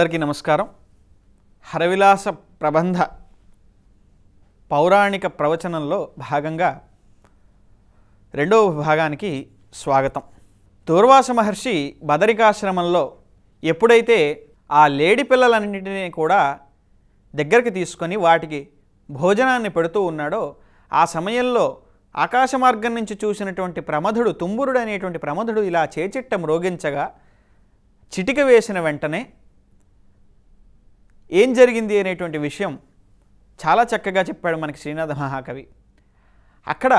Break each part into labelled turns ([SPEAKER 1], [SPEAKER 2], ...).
[SPEAKER 1] అందరికీ నమస్కారం. హరవిలాస ప్రబంధ పౌరాణిక ప్రవచనంలో భాగంగా రెండవ భాగానికి స్వాగతం. దూర్వాస మహర్షి బదరికాశ్రమంలో ఎప్పుడైతే ఆ లేడి పిల్లలన్నింటినీ కూడా దగ్గరికి తీసుకొని వాటికి భోజనాన్ని పెడుతూ ఉన్నాడో ఆ సమయంలో ఆకాశ మార్గం నుంచి చూసినటువంటి ప్రమధుడు తుంబురుడు అనేటువంటి ప్రమధుడు ఇలా చేచిట్ట మ్రోగించగా చిటిక వేసిన వెంటనే ఏం జరిగింది అనేటువంటి విషయం చాలా చక్కగా చెప్పాడు మనకి శ్రీనాథ మహాకవి. అక్కడ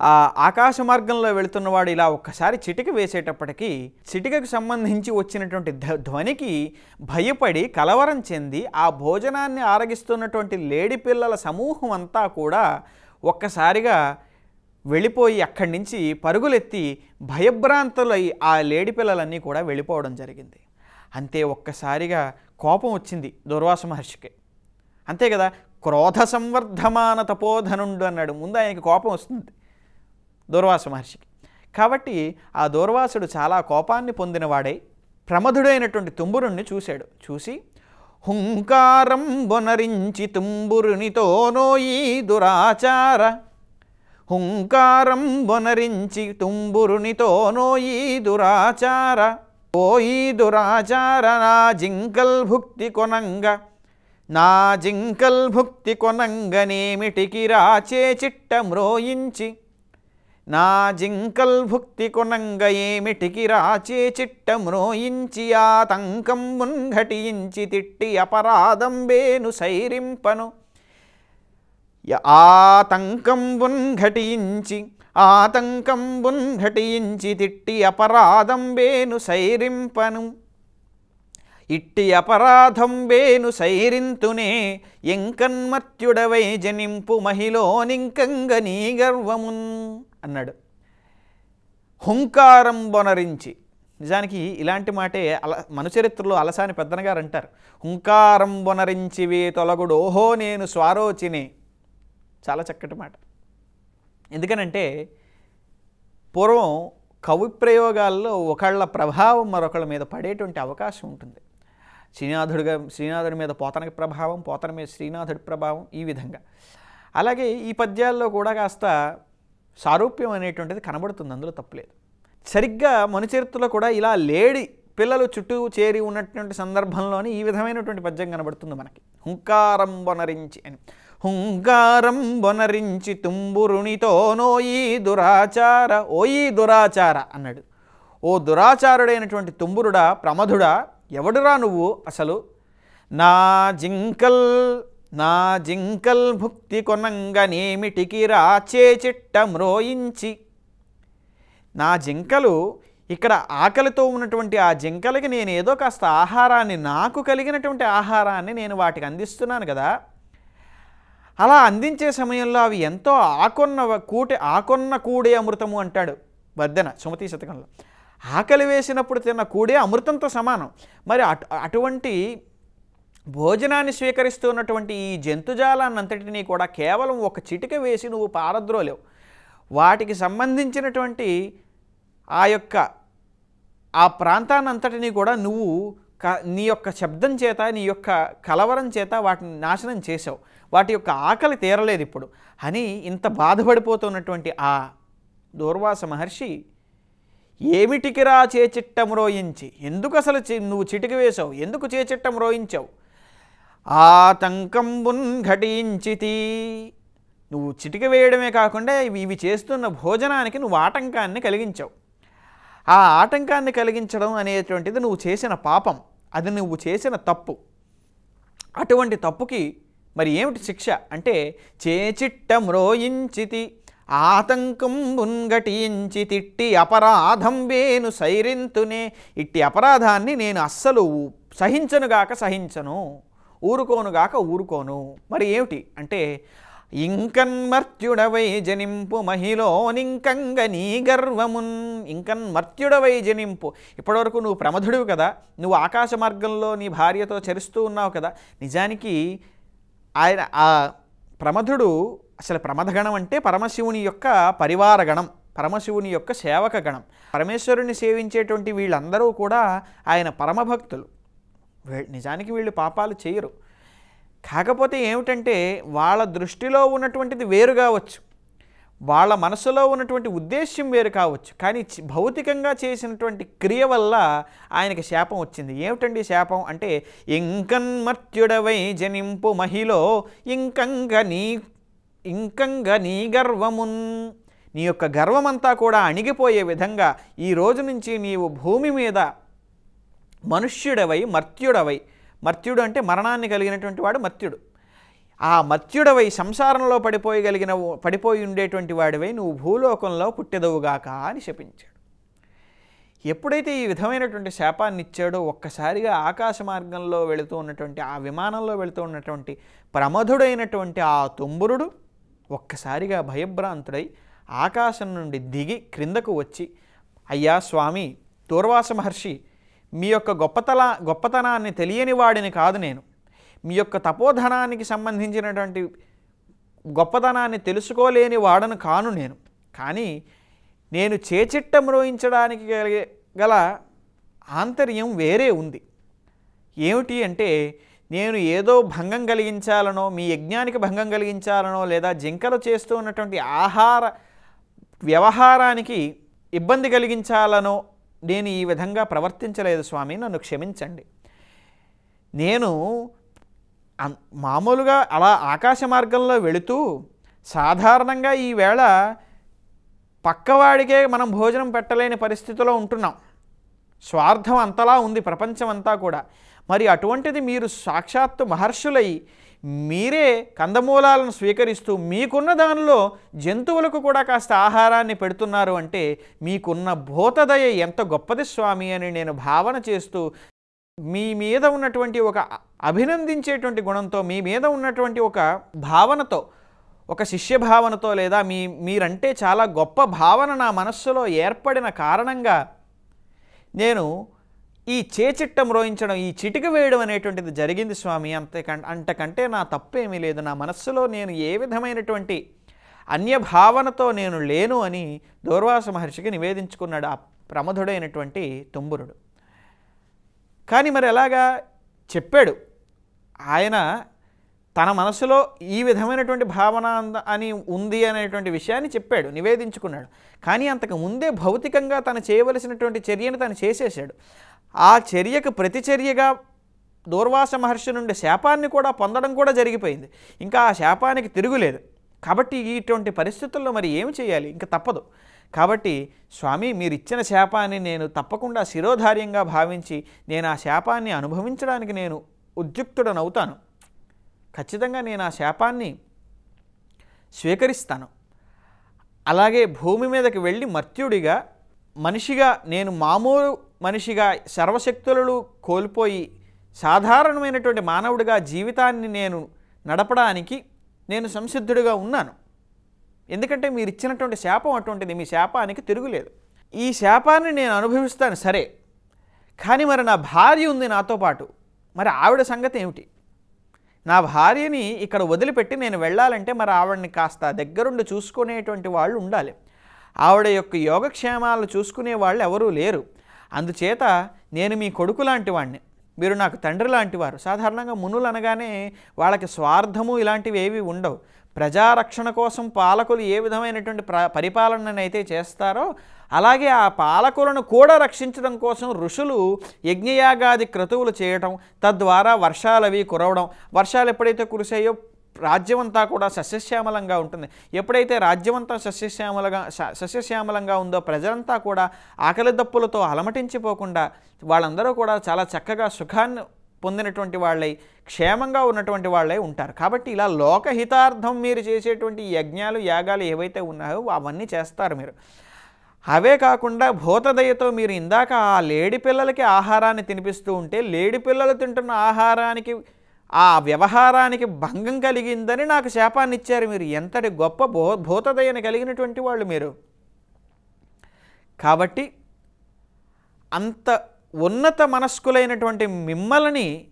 [SPEAKER 1] ఆ ఆకాశ మార్గంలో వెళుతున్నవాడు ఇలా ఒక్కసారి చిటిక వేసేటప్పటికీ చిటికకు సంబంధించి వచ్చినటువంటి ధ్వనికి భయపడి కలవరం చెంది ఆ భోజనాన్ని ఆరగిస్తున్నటువంటి లేడి పిల్లల సమూహం అంతా కూడా ఒక్కసారిగా వెళ్ళిపోయి అక్కడి నుంచి పరుగులెత్తి భయభ్రాంతులై ఆ లేడి పిల్లలన్నీ కూడా వెళ్ళిపోవడం జరిగింది. అంతే ఒక్కసారిగా కోపం వచ్చింది దుర్వాస మహర్షికి. అంతే కదా క్రోధ సంవర్ధమాన తపోధనుండు అన్నాడు. ముందు ఆయనకి కోపం వస్తుంది దూర్వాస మహర్షికి. కాబట్టి ఆ దూర్వాసుడు చాలా కోపాన్ని పొందినవాడై ప్రమధుడైనటువంటి తుంబురుణ్ణి చూశాడు. చూసి హుంకారం బొనరించి తుంబురునితో నోయి దురాచార. హుంకారం బొనరించి తుంబురునితో నోయి దురాచార. ఓయి దురాచార జింకల్ భుక్తి కొనంగ. నా జింకల్ భుక్తి కొనంగనేమిటికి రాచే చిట్ట మ్రోయించి. నా జింకల్ భుక్తి కొనంగ ఏమిటికి రాచే చిట్ట మ్రోయించి. ఆతంకం మున్ఘటించి తిట్టి అపరాధం వేను సైరింపను. య- ఆతంకంబున్ ఘటించి ఆతంకంబున్ ఘటించి తిట్టి అపరాధం వేను సైరింపను. ఇట్టి అపరాధం వేను సైరింతునే ఎంకన్మత్యుడవై జనింపు మహిళోనింకంగ నీ గర్వమున్ అన్నాడు. హుంకారం బొనరించి నిజానికి ఇలాంటి మాటే అల మనుచరిత్రలో అలసాని పెద్దనగారు అంటారు హుంకారం బొనరించివే తొలగుడు ఓహో నేను స్వారోచినే. చాలా చక్కటి మాట. ఎందుకనంటే పూర్వం కవి ప్రయోగాల్లో ఒకళ్ళ ప్రభావం మరొకళ్ళ మీద పడేటువంటి అవకాశం ఉంటుంది. శ్రీనాథుడిగా శ్రీనాథుడి మీద పోతనకి ప్రభావం పోతన మీద శ్రీనాథుడి ప్రభావం ఈ విధంగా. అలాగే ఈ పద్యాల్లో కూడా కాస్త సారూప్యం అనేటువంటిది కనబడుతుంది అందులో తప్పులేదు. సరిగ్గా మనుచరిత్రలో కూడా ఇలా లేడి పిల్లలు చుట్టూ చేరి ఉన్నటువంటి సందర్భంలోని ఈ విధమైనటువంటి పద్యం కనబడుతుంది మనకి. హుంకారం వనరించి అని. హుంకారం బొనరించి తుంబురునితో నోయీ దురాచార ఓయీ దురాచార అన్నాడు. ఓ దురాచారుడైనటువంటి తుంబురుడా ప్రమధుడా ఎవడురా నువ్వు అసలు? నా జింకల్ నా జింకల్ భుక్తి కొనంగనేమిటికి రాచే చిట్ట మ్రోయించి. నా జింకలు ఇక్కడ ఆకలితో ఉన్నటువంటి ఆ జింకలకి నేను ఏదో కాస్త ఆహారాన్ని నాకు కలిగినటువంటి ఆహారాన్ని నేను వాటికి అందిస్తున్నాను కదా. అలా అందించే సమయంలో అవి ఎంతో ఆకొన్న కూటి ఆకొన్న కూడే అమృతము అంటాడు వర్ధన సుమతి శతకంలో. ఆకలి వేసినప్పుడు తిన్న కూడే అమృతంతో సమానం. మరి అటు అటువంటి భోజనాన్ని స్వీకరిస్తున్నటువంటి ఈ జంతుజాలాన్నంతటినీ కూడా కేవలం ఒక చిటిక వేసి నువ్వు పారద్రోలేవు. వాటికి సంబంధించినటువంటి ఆ యొక్క ఆ ప్రాంతాన్నంతటినీ కూడా నువ్వు క నీ యొక్క శబ్దం చేత నీ యొక్క కలవరం చేత వాటిని నాశనం చేసావు. వాటి యొక్క ఆకలి తీరలేదు ఇప్పుడు. అని ఇంత బాధపడిపోతున్నటువంటి ఆ దూర్వాస మహర్షి ఏమిటికిరా చేచిట్టం రోయించి? ఎందుకు అసలు నువ్వు చిటిక వేశావు? ఎందుకు చేచిట్టం రోయించావు? ఆతంకంబున్ ఘటించితి. నువ్వు చిటిక వేయడమే కాకుండా ఇవి ఇవి చేస్తున్న భోజనానికి నువ్వు ఆటంకాన్ని కలిగించావు. ఆ ఆటంకాన్ని కలిగించడం అనేటువంటిది నువ్వు చేసిన పాపం. అది నువ్వు చేసిన తప్పు. అటువంటి తప్పుకి మరి ఏమిటి శిక్ష? అంటే చేచిట్ట మ్రోయించితి ఆతంకం బున్గటించి తిట్టి అపరాధం వేను సైరింతునే ఇట్టి అపరాధాన్ని నేను అస్సలు సహించనుగాక సహించను ఊరుకోనుగాక ఊరుకోను. మరి ఏమిటి? అంటే ఇంకన్మర్త్యుడవై జనింపు మహిళోనింకంగ నీ గర్వమున్. ఇంకన్మర్త్యుడవై జనింపు. ఇప్పటివరకు నువ్వు ప్రమధుడివి కదా నువ్వు ఆకాశ మార్గంలో నీ భార్యతో చరిస్తూ ఉన్నావు కదా నిజానికి ఆయన ఆ ప్రమధుడు అసలు ప్రమథగణం అంటే పరమశివుని యొక్క పరివార గణం పరమశివుని యొక్క సేవక గణం పరమేశ్వరుని సేవించేటువంటి వీళ్ళందరూ కూడా ఆయన పరమభక్తులు. వీ- నిజానికి వీళ్ళు పాపాలు చేయరు. కాకపోతే ఏమిటంటే వాళ్ళ దృష్టిలో ఉన్నటువంటిది వేరు కావచ్చు వాళ్ళ మనసులో ఉన్నటువంటి ఉద్దేశ్యం వేరు కావచ్చు. కానీ భౌతికంగా చేసినటువంటి క్రియ వల్ల ఆయనకి శాపం వచ్చింది. ఏమిటండి శాపం? అంటే ఇంకన్మర్త్యుడవై జనింపు మహిలో ఇంకంగ నీ ఇంకంగ నీ గర్వమున్. నీ యొక్క గర్వమంతా కూడా అణిగిపోయే విధంగా ఈ రోజు నుంచి నీవు భూమి మీద మనుష్యుడవై మర్త్యుడవై. మర్త్యుడు అంటే మరణాన్ని కలిగినటువంటి వాడు మర్త్యుడు. ఆ మత్యుడవై సంసారంలో పడిపోయగలిగిన పడిపోయి ఉండేటువంటి వాడివై నువ్వు భూలోకంలో పుట్టెదవుగాక అని శపించాడు. ఎప్పుడైతే ఈ విధమైనటువంటి శాపాన్ని ఇచ్చాడో ఒక్కసారిగా ఆకాశ మార్గంలో వెళుతూ ఉన్నటువంటి ఆ విమానంలో వెళుతూ ఉన్నటువంటి ప్రమధుడైనటువంటి ఆ తుంబురుడు ఒక్కసారిగా భయభ్రాంతుడై ఆకాశం నుండి దిగి క్రిందకు వచ్చి అయ్యా స్వామి దూర్వాస మహర్షి మీ యొక్క గొప్పతల గొప్పతనాన్ని తెలియని వాడిని కాదు నేను. మీ యొక్క తపోధనానికి సంబంధించినటువంటి గొప్పతనాన్ని తెలుసుకోలేని వాడను కాను నేను. కానీ నేను చేచిట్టం రోయించడానికి కలిగే గల ఆంతర్యం వేరే ఉంది. ఏమిటి అంటే నేను ఏదో భంగం కలిగించాలనో మీ యజ్ఞానికి భంగం కలిగించాలనో లేదా జింకలు చేస్తూ ఉన్నటువంటి ఆహార వ్యవహారానికి ఇబ్బంది కలిగించాలనో నేను ఈ విధంగా ప్రవర్తించలేదు స్వామి. నన్ను క్షమించండి. నేను మామూలుగా అలా ఆకాశ మార్గంలో వెళుతూ సాధారణంగా ఈవేళ పక్కవాడికే మనం భోజనం పెట్టలేని పరిస్థితిలో ఉంటున్నాం. స్వార్థం అంతలా ఉంది ప్రపంచం అంతా కూడా. మరి అటువంటిది మీరు సాక్షాత్తు మహర్షులై మీరే కందమూలాలను స్వీకరిస్తూ మీకున్న దానిలో జంతువులకు కూడా కాస్త ఆహారాన్ని పెడుతున్నారు అంటే మీకున్న భూతదయ ఎంత గొప్పది స్వామి అని నేను భావన చేస్తూ మీ మీద ఉన్నటువంటి ఒక అభినందించేటువంటి గుణంతో మీ మీద ఉన్నటువంటి ఒక భావనతో ఒక శిష్య భావనతో లేదా మీ మీరంటే చాలా గొప్ప భావన నా మనస్సులో ఏర్పడిన కారణంగా నేను ఈ చేచిట్టం రోయించడం ఈ చిటిక వేయడం అనేటువంటిది జరిగింది స్వామి. అంతేకంటే అంతకంటే నా తప్పేమీ లేదు. నా మనస్సులో నేను ఏ విధమైనటువంటి అన్య భావనతో నేను లేను అని దూర్వాస మహర్షికి నివేదించుకున్నాడు ఆ ప్రమధుడైనటువంటి తుంబురుడు. కానీ మరి ఎలాగా చెప్పాడు? ఆయన తన మనసులో ఈ విధమైనటువంటి భావన అంద- అని ఉంది అనేటువంటి విషయాన్ని చెప్పాడు నివేదించుకున్నాడు. కానీ అంతకు ముందే భౌతికంగా తను చేయవలసినటువంటి చర్యను తను చేసేసాడు ఆ చర్యకు ప్రతిచర్యగా దూర్వాస మహర్షి నుండి శాపాన్ని కూడా పొందడం కూడా జరిగిపోయింది. ఇంకా ఆ శాపానికి తిరుగులేదు. కాబట్టి ఇటువంటి పరిస్థితుల్లో మరి ఏమి చేయాలి? ఇంకా తప్పదు. కాబట్టి స్వామి మీరు ఇచ్చిన శాపాన్ని నేను తప్పకుండా శిరోధార్యంగా భావించి నేను ఆ శాపాన్ని అనుభవించడానికి నేను ఉద్యుక్తుడనవుతాను. ఖచ్చితంగా నేను ఆ శాపాన్ని స్వీకరిస్తాను. అలాగే భూమి మీదకి వెళ్ళి మర్త్యుడిగా మనిషిగా నేను మామూలు మనిషిగా సర్వశక్తులను కోల్పోయి సాధారణమైనటువంటి మానవుడిగా జీవితాన్ని నేను నడపడానికి నేను సంసిద్ధుడిగా ఉన్నాను. ఎందుకంటే మీరు ఇచ్చినటువంటి శాపం అటువంటిది మీ శాపానికి తిరుగులేదు. ఈ శాపాన్ని నేను అనుభవిస్తాను సరే. కానీ మరి నా భార్య ఉంది నాతో పాటు. మరి ఆవిడ సంగతి ఏమిటి? నా భార్యని ఇక్కడ వదిలిపెట్టి నేను వెళ్ళాలంటే మరి ఆవిడని కాస్త దగ్గరుండి చూసుకునేటువంటి వాళ్ళు ఉండాలి. ఆవిడ యొక్క యోగక్షేమాలు చూసుకునే వాళ్ళు ఎవరూ లేరు. అందుచేత నేను మీ కొడుకు లాంటి వాడిని మీరు నాకు తండ్రి లాంటి వారు. సాధారణంగా మునులు అనగానే వాళ్ళకి స్వార్థము ఇలాంటివి ఏవి ఉండవు. ప్రజారక్షణ కోసం పాలకులు ఏ విధమైనటువంటి ప్ర పరిపాలననైతే చేస్తారో అలాగే ఆ పాలకులను కూడా రక్షించడం కోసం ఋషులు యజ్ఞయాగాది క్రతువులు చేయటం తద్వారా వర్షాలు అవి కురవడం. వర్షాలు ఎప్పుడైతే కురిసాయో రాజ్యమంతా కూడా సస్యశ్యామలంగా ఉంటుంది. ఎప్పుడైతే రాజ్యమంతా సస్యశ్యామలంగా స- సస్యశ్యామలంగా ఉందో ప్రజలంతా కూడా ఆకలి దప్పులతో అలమటించిపోకుండా వాళ్ళందరూ కూడా చాలా చక్కగా సుఖాన్ని పొందినటువంటి వాళ్ళై క్షేమంగా ఉన్నటువంటి వాళ్ళై ఉంటారు. కాబట్టి ఇలా లోకహితార్థం మీరు చేసేటువంటి యజ్ఞాలు యాగాలు ఏవైతే ఉన్నాయో అవన్నీ చేస్తారు మీరు. అవే కాకుండా భూతదయతో మీరు ఇందాక ఆ లేడి పిల్లలకి ఆహారాన్ని తినిపిస్తూ ఉంటే లేడి పిల్లలు తింటున్న ఆహారానికి ఆ వ్యవహారానికి భంగం కలిగిందని నాకు శాపాన్ని ఇచ్చారు మీరు. ఎంతటి గొప్ప భూ భూతదయను కలిగినటువంటి వాళ్ళు మీరు. కాబట్టి అంత ఉన్నత మనస్కులైనటువంటి మిమ్మల్ని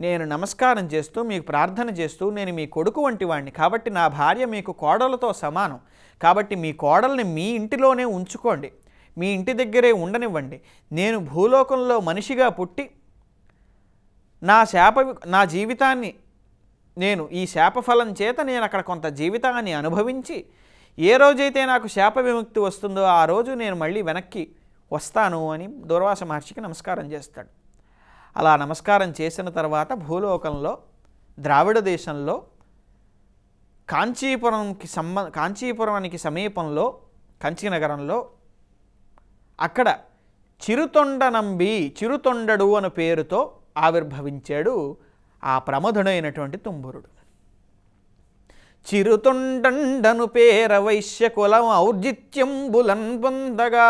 [SPEAKER 1] నేను నమస్కారం చేస్తూ మీకు ప్రార్థన చేస్తూ నేను మీ కొడుకు వంటి వాడిని కాబట్టి నా భార్య మీకు కోడలతో సమానం. కాబట్టి మీ కోడల్ని మీ ఇంటిలోనే ఉంచుకోండి. మీ ఇంటి దగ్గరే ఉండనివ్వండి. నేను భూలోకంలో మనిషిగా పుట్టి నా శాప నా జీవితాన్ని నేను ఈ శాపఫలం చేత నేను అక్కడ కొంత జీవితాన్ని అనుభవించి ఏ రోజైతే నాకు శాప విముక్తి వస్తుందో ఆ రోజు నేను మళ్ళీ వెనక్కి వస్తాను అని దూర్వాస మహర్షికి నమస్కారం చేస్తాడు. అలా నమస్కారం చేసిన తర్వాత భూలోకంలో ద్రావిడ దేశంలో కాంచీపురంకి సంబ కాంచీపురానికి సమీపంలో కంచి నగరంలో అక్కడ చిరుతొండ నంబి చిరుతొండడు అనే పేరుతో ఆవిర్భవించాడు ఆ ప్రమధుడైనటువంటి తుంబురుడు. చిరుతొండండను పేర వైశ్య కులం ఔర్జిత్యంబులన్ పొందగా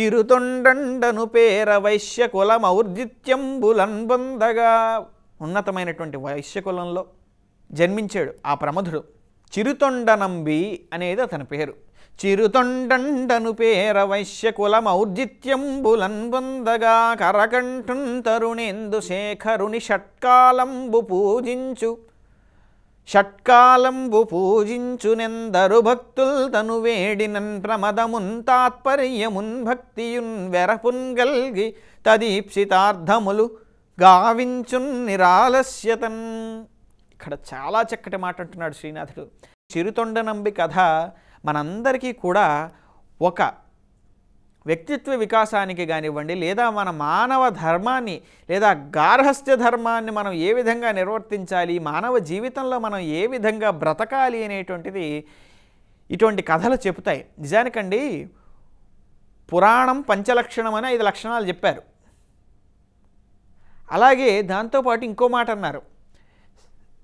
[SPEAKER 1] చిరుతొండండను పేర వైశ్య కులం ఔర్జిత్యంబులన్ పొందగా ఉన్నతమైనటువంటి వైశ్య కులంలో జన్మించాడు ఆ ప్రమధుడు. చిరుతొండనంబి అనేది అతని పేరు. చిరుతొండండను పేర వైశ్య కులం ఔర్జిత్యంబులన్ పొందగా కరకంఠున్ తరుణేందు శేఖరుని షట్కాలంబు పూజించు. షట్కాలంబు పూజించునెందరు భక్తుల్ తను వేడినన్ ప్రమదమున్ తాత్పర్యమున్ భక్తియున్ వెరపున్ గల్గి తదీప్సితార్థములు గావించున్ నిరాలస్యతన్. ఇక్కడ చాలా చక్కటి మాట అంటున్నాడు శ్రీనాథుడు. చిరుతొండ నంబి కథ మనందరికీ కూడా ఒక వ్యక్తిత్వ వికాసానికి కానివ్వండి లేదా మన మానవ ధర్మాన్ని లేదా గార్హస్థ్య ధర్మాన్ని మనం ఏ విధంగా నిర్వర్తించాలి మానవ జీవితంలో మనం ఏ విధంగా బ్రతకాలి అనేటువంటిది ఇటువంటి కథలు చెబుతాయి. నిజానికండి పురాణం పంచలక్షణం అని ఐదు లక్షణాలు చెప్పారు. అలాగే దాంతోపాటు ఇంకో మాట అన్నారు.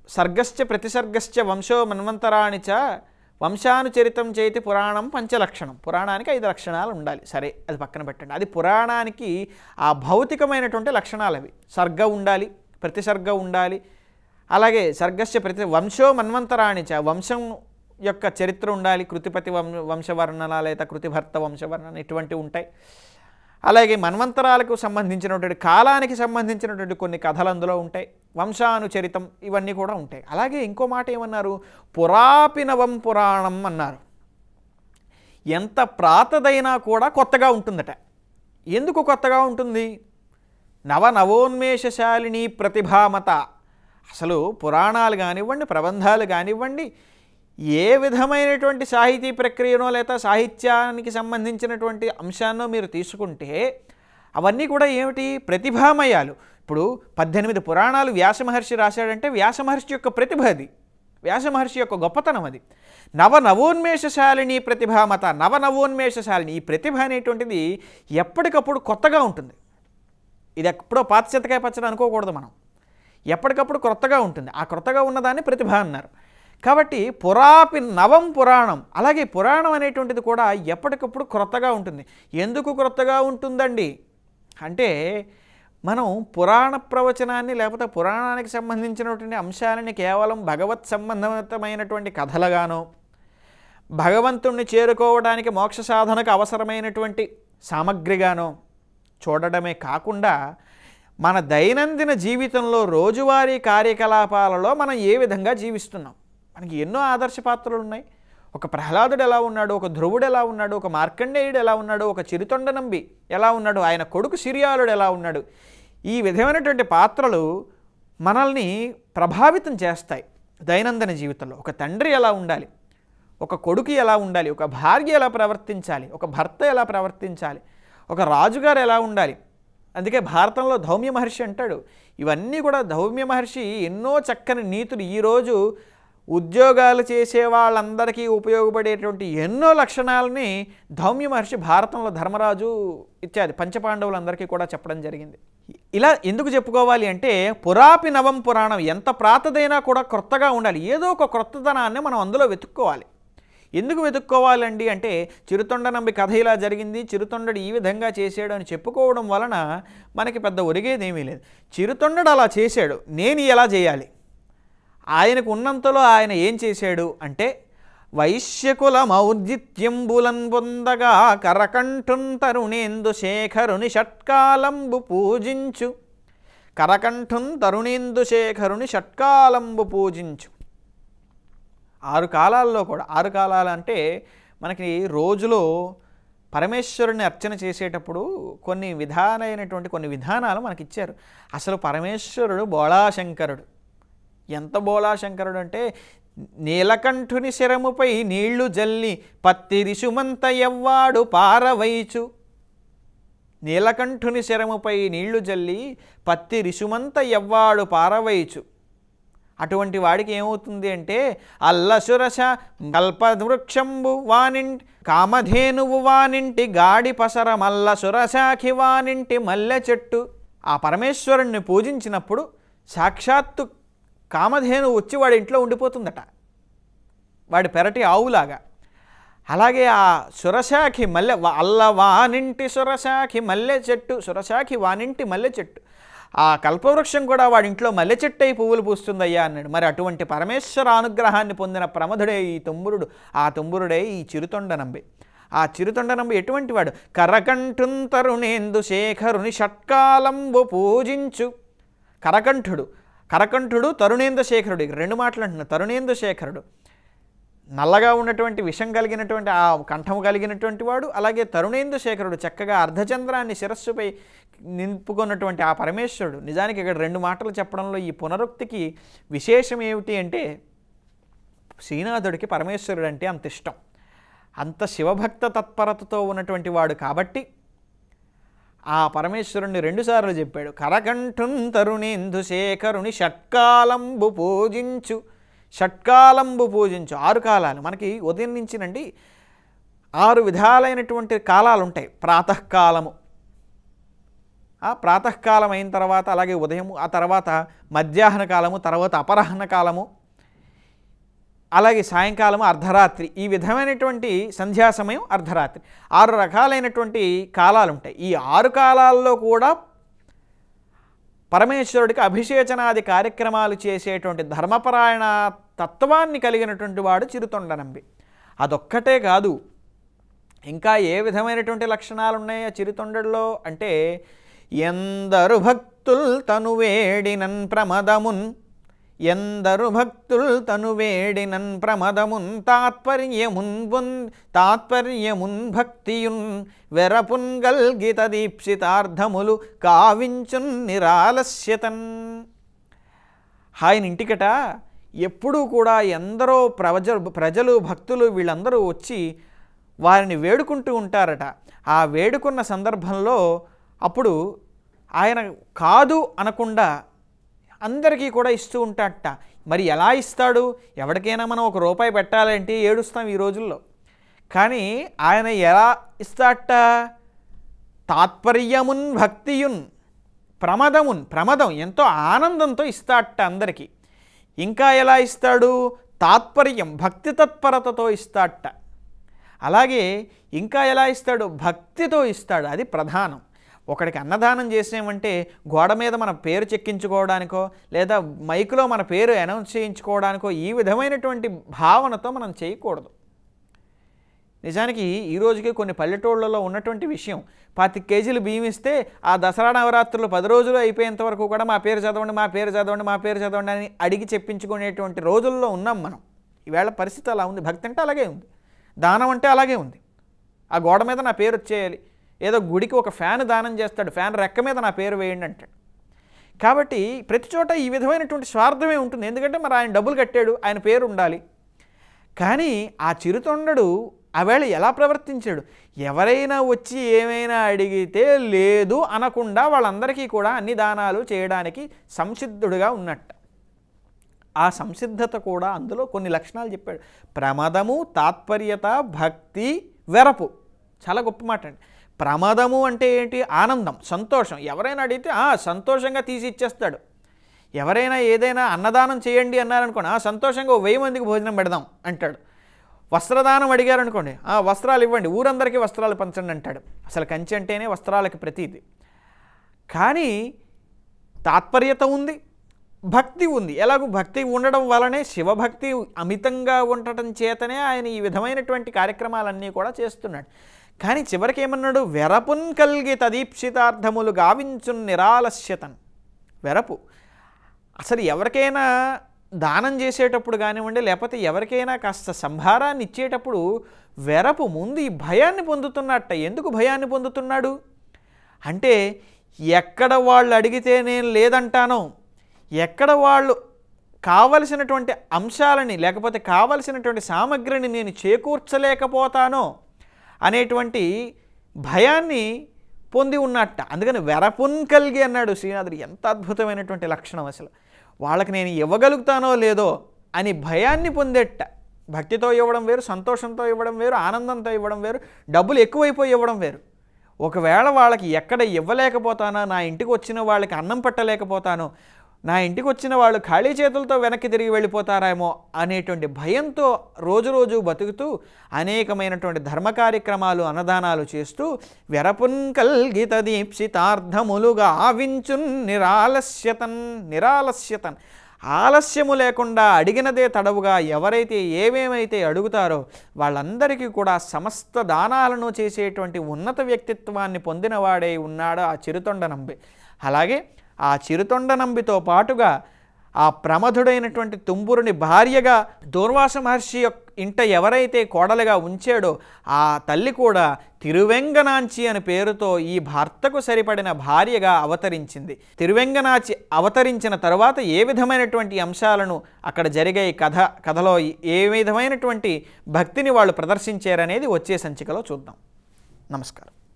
[SPEAKER 1] సర్గశ్చ ప్రతిసర్గశ్చ వంశో మన్వంతరాణిచ వంశానుచరితం చేతి పురాణం పంచలక్షణం. పురాణానికి ఐదు లక్షణాలు ఉండాలి. సరే అది పక్కన పెట్టండి. అది పురాణానికి ఆ భౌతికమైనటువంటి లక్షణాలు అవి. సర్గ ఉండాలి ప్రతిసర్గ ఉండాలి. అలాగే సర్గస్య ప్రతి వంశో మన్వంతరాణి చ వంశం యొక్క చరిత్ర ఉండాలి. కృతిపతి వం వంశవర్ణన లేదా కృతిభర్త వంశవర్ణన ఇటువంటివి ఉంటాయి. అలాగే మన్వంతరాలకు సంబంధించినటువంటి కాలానికి సంబంధించినటువంటి కొన్ని కథలు అందులో ఉంటాయి. వంశానుచరితం ఇవన్నీ కూడా ఉంటాయి. అలాగే ఇంకో మాట ఏమన్నారు? పురాపినవం పురాణం అన్నారు. ఎంత ప్రాతదైనా కూడా కొత్తగా ఉంటుందట. ఎందుకు కొత్తగా ఉంటుంది? నవ నవోన్మేషశాలిని ప్రతిభామత. అసలు పురాణాలు కానివ్వండి ప్రబంధాలు కానివ్వండి ఏ విధమైనటువంటి సాహితీ ప్రక్రియనో లేదా సాహిత్యానికి సంబంధించినటువంటి అంశాన్నో మీరు తీసుకుంటే అవన్నీ కూడా ఏమిటి? ప్రతిభామయాలు. ఇప్పుడు పద్దెనిమిది పురాణాలు వ్యాసమహర్షి రాశాడంటే వ్యాసమహర్షి యొక్క ప్రతిభ అది. వ్యాసమహర్షి యొక్క గొప్పతనం అది. నవ నవోన్మేషశాలిని ప్రతిభామత నవ నవోన్మేషశాలిని ఈ ప్రతిభ అనేటువంటిది ఎప్పటికప్పుడు కొత్తగా ఉంటుంది. ఇది ఎప్పుడో పాత చెత్తకాయ పచ్చడి అనుకోకూడదు మనం. ఎప్పటికప్పుడు క్రొత్తగా ఉంటుంది. ఆ క్రొత్తగా ఉన్నదాన్ని ప్రతిభ అన్నారు. కాబట్టి పురాపి నవం పురాణం అలాగే పురాణం అనేటువంటిది కూడా ఎప్పటికప్పుడు క్రొత్తగా ఉంటుంది. ఎందుకు క్రొత్తగా ఉంటుందండి? అంటే మనం పురాణ ప్రవచనాన్ని లేకపోతే పురాణానికి సంబంధించినటువంటి అంశాలని కేవలం భగవత్ సంబంధమైనటువంటి కథలుగానో భగవంతుణ్ణి చేరుకోవడానికి మోక్ష సాధనకు అవసరమైనటువంటి సామగ్రిగానో చూడడమే కాకుండా మన దైనందిన జీవితంలో రోజువారీ కార్యకలాపాలలో మనం ఏ విధంగా జీవిస్తున్నాం? మనకి ఎన్నో ఆదర్శ పాత్రలు ఉన్నాయి. ఒక ప్రహ్లాదుడు ఎలా ఉన్నాడు? ఒక ధ్రువుడు ఎలా ఉన్నాడు? ఒక మార్కండేయుడు ఎలా ఉన్నాడు? ఒక చిరుతొండ నంబి ఎలా ఉన్నాడు? ఆయన కొడుకు సిరియాలుడు ఎలా ఉన్నాడు? ఈ విధమైనటువంటి పాత్రలు మనల్ని ప్రభావితం చేస్తాయి దైనందిన జీవితంలో. ఒక తండ్రి ఎలా ఉండాలి? ఒక కొడుకు ఎలా ఉండాలి? ఒక భార్య ఎలా ప్రవర్తించాలి? ఒక భర్త ఎలా ప్రవర్తించాలి? ఒక రాజుగారు ఎలా ఉండాలి? అందుకే భారతంలో ధౌమ్య మహర్షి అంటాడు ఇవన్నీ కూడా ధౌమ్య మహర్షి ఎన్నో చక్కని నీతులు ఈరోజు ఉద్యోగాలు చేసే వాళ్ళందరికీ ఉపయోగపడేటువంటి ఎన్నో లక్షణాలని ధౌమ్య మహర్షి భారతంలో ధర్మరాజు ఇత్యాది పంచపాండవులందరికీ కూడా చెప్పడం జరిగింది. ఇలా ఎందుకు చెప్పుకోవాలి అంటే పురాపి నవం పురాణం ఎంత ప్రాతదైనా కూడా క్రొత్తగా ఉండాలి. ఏదో ఒక క్రొత్తదనాన్ని మనం అందులో వెతుక్కోవాలి. ఎందుకు వెతుక్కోవాలండి అంటే చిరుతొండ నంబి కథ ఇలా జరిగింది. చిరుతొండడు ఈ విధంగా చేశాడు అని చెప్పుకోవడం వలన మనకి పెద్ద ఒరిగేదేమీ లేదు. చిరుతొండడు అలా చేశాడు. నేను ఎలా చేయాలి. ఆయనకు ఉన్నంతలో ఆయన ఏం చేశాడు అంటే వైశ్యకుల మౌర్జిత్యంబులన్ పొందగా కరకంఠున్ తరుణేందు శేఖరుని షట్కాలంబు పూజించు. కరకంఠున్ తరుణేందు శేఖరుని షట్కాలంబు పూజించు. ఆరు కాలాల్లో కూడా ఆరు కాలాలు అంటే మనకి రోజులో పరమేశ్వరుని అర్చన చేసేటప్పుడు కొన్ని విధానైనటువంటి కొన్ని విధానాలు మనకి ఇచ్చారు అసలు పరమేశ్వరుడు బోళాశంకరుడు. ఎంత బోళాశంకరుడు అంటే నీలకంఠుని శరముపై నీళ్ళు జల్లి పత్తిరిశుమంత ఎవ్వాడు పారవైచు. నీలకంఠుని శరముపై నీళ్ళు జల్లి పత్తి రిషుమంత ఎవ్వాడు పారవైచు. అటువంటి వాడికి ఏమవుతుంది అంటే అల్లసురస కల్పవృక్షంబు వానింటి కామధేనువు వానింటి గాడి పసర మల్ల వానింటి మల్లె చెట్టు. ఆ పరమేశ్వరుణ్ణి పూజించినప్పుడు సాక్షాత్తు కామధేను వచ్చి వాడి ఇంట్లో ఉండిపోతుందట. వాడి పెరటి ఆవులాగా. అలాగే ఆ సురశాఖి మల్లె అల్ల వానింటి సురశాఖి మల్లె చెట్టు సురశాఖి వానింటి మల్లె చెట్టు. ఆ కల్పవృక్షం కూడా వాడి ఇంట్లో మల్లె చెట్టు అయి పువ్వులు పూస్తుందయ్యా అన్నాడు. మరి అటువంటి పరమేశ్వర అనుగ్రహాన్ని పొందిన ప్రమధుడే ఈ తుంబురుడు. ఆ తుమ్మురుడే ఈ చిరుతొండ నంబి. ఆ చిరుతొండ నంబి ఎటువంటి వాడు? కరకంఠున్ తరుణేందు శేఖరుని షట్కాలంబు పూజించు. కరకంఠుడు. కరకంఠుడు తరుణేంద్ర శేఖరుడు. రెండు మాటలు అంటున్నాడు తరుణేంద్ర శేఖరుడు. నల్లగా ఉన్నటువంటి విషం కలిగినటువంటి ఆ కంఠము కలిగినటువంటి వాడు అలాగే తరుణేంద్ర శేఖరుడు చక్కగా అర్ధచంద్రాన్ని శిరస్సుపై నింపుకున్నటువంటి ఆ పరమేశ్వరుడు. నిజానికి ఇక్కడ రెండు మాటలు చెప్పడంలో ఈ పునరుక్తికి విశేషం ఏమిటి అంటే శ్రీనాథుడికి పరమేశ్వరుడు అంటే అంత ఇష్టం. అంత శివభక్త తత్పరతతో ఉన్నటువంటి వాడు కాబట్టి ఆ పరమేశ్వరుణ్ణి రెండుసార్లు చెప్పాడు. కరకంఠున్ తరుణేందు శేఖరుని షట్కాలంబు పూజించు షట్కాలంబు పూజించు. ఆరు కాలాలు. మనకి ఉదయం నుంచినండి ఆరు విధాలైనటువంటి కాలాలు ఉంటాయి ప్రాతకాలము. ఆ ప్రాతకాలం అయిన తర్వాత అలాగే ఉదయము ఆ తర్వాత మధ్యాహ్న కాలము తర్వాత అపరాహ్న కాలము అలాగే సాయంకాలం అర్ధరాత్రి. ఈ విధమైనటువంటి సంధ్యా సమయం అర్ధరాత్రి. ఆరు రకాలైనటువంటి కాలాలు ఉంటాయి ఈ ఆరు కాలాల్లో కూడా పరమేశ్వరుడికి అభిషేచనాది కార్యక్రమాలు చేసేటువంటి ధర్మపరాయణ తత్వాన్ని కలిగినటువంటి వాడు చిరుతొండనంబి. అదొక్కటే కాదు. ఇంకా ఏ విధమైనటువంటి లక్షణాలు ఉన్నాయో చిరుతొండలో అంటే ఎందరు భక్తుల్ తను వేడినన్ ప్రమదమున్ ఎందరు భక్తుల్ తను వేడినన్ ప్రమదమున్ తాత్పర్యమున్ బున్ తాత్పర్యమున్ భక్తియున్ వెరపున్ గల్గిత దీప్సితార్థములు కావించున్ నిరాలస్యతన్. ఆయన ఇంటికట ఎప్పుడూ కూడా ఎందరో ప్రజ ప్రజలు భక్తులు వీళ్ళందరూ వచ్చి వారిని వేడుకుంటూ ఉంటారట. ఆ వేడుకున్న సందర్భంలో అప్పుడు ఆయన కాదు అనకుండా అందరికీ కూడా ఇస్తూ ఉంటాడట. మరి ఎలా ఇస్తాడు? ఎవరికైనా మనం ఒక రూపాయి పెట్టాలంటే ఏడుస్తాం ఈ రోజుల్లో. కానీ ఆయన ఎలా ఇస్తాడట? తాత్పర్యమున్ భక్తియున్ ప్రమదమున్ ప్రమదం ఎంతో ఆనందంతో ఇస్తాడట అందరికీ. ఇంకా ఎలా ఇస్తాడు? తాత్పర్యం భక్తి తత్పరతతో ఇస్తాడట. అలాగే ఇంకా ఎలా ఇస్తాడు? భక్తితో ఇస్తాడు. అది ప్రధానం. ఒకడికి అన్నదానం చేసామంటే గోడ మీద మన పేరు చెక్కించుకోవడానికో లేదా మైకులో మన పేరు అనౌన్స్ చేయించుకోవడానికో ఈ విధమైనటువంటి భావనతో మనం చేయకూడదు. నిజానికి ఈ రోజుకి కొన్ని పల్లెటూళ్ళలో ఉన్నటువంటి విషయం. పాతి కేజీలు బియ్యం ఇస్తే ఆ దసరా నవరాత్రులు పది రోజులు అయిపోయేంత వరకు కూడా మా పేరు చదవండి మా పేరు చదవండి మా పేరు చదవండి అని అడిగి చెప్పించుకునేటువంటి రోజుల్లో ఉన్నాం మనం. ఈవేళ పరిస్థితి అలా ఉంది. భక్తి అంటే అలాగే ఉంది. దానం అంటే అలాగే ఉంది. ఆ గోడ మీద నా పేరు వచ్చేయాలి. ఏదో గుడికి ఒక ఫ్యాన్ దానం చేస్తాడు ఫ్యాన్ రెక్క మీద నా పేరు వేయండి అంటాడు. కాబట్టి ప్రతి చోట ఈ విధమైనటువంటి స్వార్థమే ఉంటుంది. ఎందుకంటే మరి ఆయన డబ్బులు కట్టాడు ఆయన పేరు ఉండాలి. కానీ ఆ చిరుతొండడు ఆవేళ ఎలా ప్రవర్తించాడు? ఎవరైనా వచ్చి ఏమైనా అడిగితే లేదు అనకుండా వాళ్ళందరికీ కూడా అన్ని దానాలు చేయడానికి సంసిద్ధుడుగా ఉన్నట్ట. ఆ సంసిద్ధత కూడా అందులో కొన్ని లక్షణాలు చెప్పాడు. ప్రమదము తాత్పర్యత భక్తి వెరపు. చాలా గొప్ప మాట అండి ప్రమాదము అంటే ఏంటి? ఆనందం సంతోషం. ఎవరైనా అడిగితే "ఆ, సంతోషంగా తీసి ఇచ్చేస్తాడు. ఎవరైనా ఏదైనా అన్నదానం చేయండి అన్నారనుకోండి "ఆ, సంతోషంగా వెయ్యి మందికి భోజనం పెడదాం అంటాడు. వస్త్రదానం అడిగారనుకోండి "ఆ, వస్త్రాలు ఇవ్వండి ఊరందరికీ వస్త్రాలు పంచండి అంటాడు. అసలు కంచి అంటేనే వస్త్రాలకి ప్రతీది. కానీ తాత్పర్యత ఉంది భక్తి ఉంది. ఎలాగో భక్తి ఉండడం వలనే శివభక్తి అమితంగా ఉండటం చేతనే ఆయన ఈ విధమైనటువంటి కార్యక్రమాలన్నీ కూడా చేస్తున్నాడు. కానీ చివరికి ఏమన్నాడు? వెరపున్ కలిగి తదీప్సితార్థములు గావించున్ నిరాలస్యతన్. వెరపు. అసలు ఎవరికైనా దానం చేసేటప్పుడు కానివ్వండి లేకపోతే ఎవరికైనా కాస్త సంభారాన్ని ఇచ్చేటప్పుడు వెరపు ముందు ఈ భయాన్ని పొందుతున్నట్ట. ఎందుకు భయాన్ని పొందుతున్నాడు? అంటే ఎక్కడ వాళ్ళు అడిగితే నేను లేదంటానో. ఎక్కడ వాళ్ళు కావలసినటువంటి అంశాలని లేకపోతే కావలసినటువంటి సామగ్రిని నేను చేకూర్చలేకపోతానో అనేటువంటి భయాన్ని పొంది ఉన్నట్ట. అందుకని వెరపున్ కలిగి అన్నాడు శ్రీనాథుడు. ఎంత అద్భుతమైనటువంటి లక్షణం అసలు. వాళ్ళకి నేను ఇవ్వగలుగుతానో లేదో అని భయాన్ని పొందేట భక్తితో ఇవ్వడం వేరు సంతోషంతో ఇవ్వడం వేరు ఆనందంతో ఇవ్వడం వేరు డబ్బులు ఎక్కువైపోయి ఇవ్వడం వేరు. ఒకవేళ వాళ్ళకి ఎక్కడ ఇవ్వలేకపోతానో నా ఇంటికి వచ్చిన వాళ్ళకి అన్నం పట్టలేకపోతానో నా ఇంటికి వచ్చిన వాళ్ళు ఖాళీ చేతులతో వెనక్కి తిరిగి వెళ్ళిపోతారేమో అనేటువంటి భయంతో రోజు రోజు బతుకుతూ అనేకమైనటువంటి ధర్మ కార్యక్రమాలు అన్నదానాలు చేస్తూ వెరపున్ కల్గిత దీప్సితార్థములుగా ఆవించున్ నిరాలస్యతన్ నిరాలస్యతన్. ఆలస్యము లేకుండా అడిగినదే తడవుగా ఎవరైతే ఏమేమైతే అడుగుతారో వాళ్ళందరికీ కూడా సమస్త దానాలను చేసేటువంటి ఉన్నత వ్యక్తిత్వాన్ని పొందినవాడై ఉన్నాడు ఆ చిరుతొండ నంబి. అలాగే ఆ చిరుతొండ నంబితో పాటుగా ఆ ప్రమధుడైనటువంటి తుంబురుని భార్యగా దూర్వాస మహర్షి యొక్క ఇంట ఎవరైతే కోడలుగా ఉంచాడో ఆ తల్లి కూడా తిరువెంగనాంచి అనే పేరుతో ఈ భర్తకు సరిపడిన భార్యగా అవతరించింది. తిరువెంగనాచి అవతరించిన తర్వాత ఏ విధమైనటువంటి అంశాలను అక్కడ జరిగే కథ కథలో ఏ విధమైనటువంటి భక్తిని వాళ్ళు ప్రదర్శించారనేది వచ్చే సంచికలో చూద్దాం. నమస్కారం.